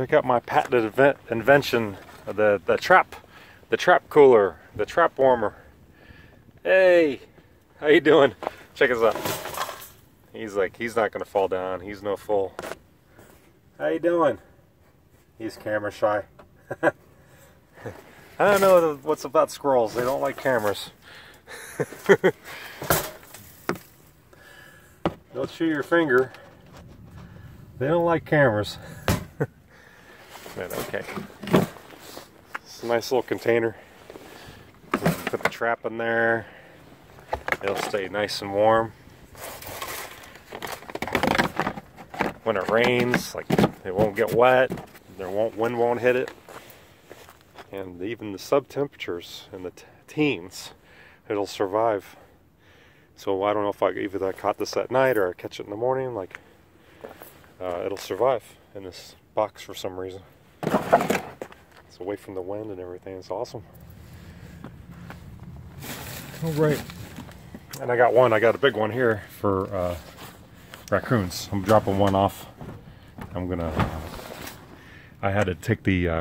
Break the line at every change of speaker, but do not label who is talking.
Check out my patented invention, the, the trap, the trap cooler, the trap warmer. Hey, how you doing? Check us out. He's like, he's not gonna fall down. He's no fool. How you doing? He's camera shy. I don't know what's about squirrels. They don't like cameras. don't shoot your finger. They don't like cameras. but okay. It's a nice little container. Put the trap in there. It'll stay nice and warm. When it rains, like it won't get wet. There won't wind won't hit it. And even the sub temperatures in the teens, it'll survive. So I don't know if I either I caught this at night or I catch it in the morning. Like uh, it'll survive in this box for some reason. It's away from the wind and everything. It's awesome. All right. And I got one. I got a big one here for uh, raccoons. I'm dropping one off. I'm gonna. I had to take the. Uh,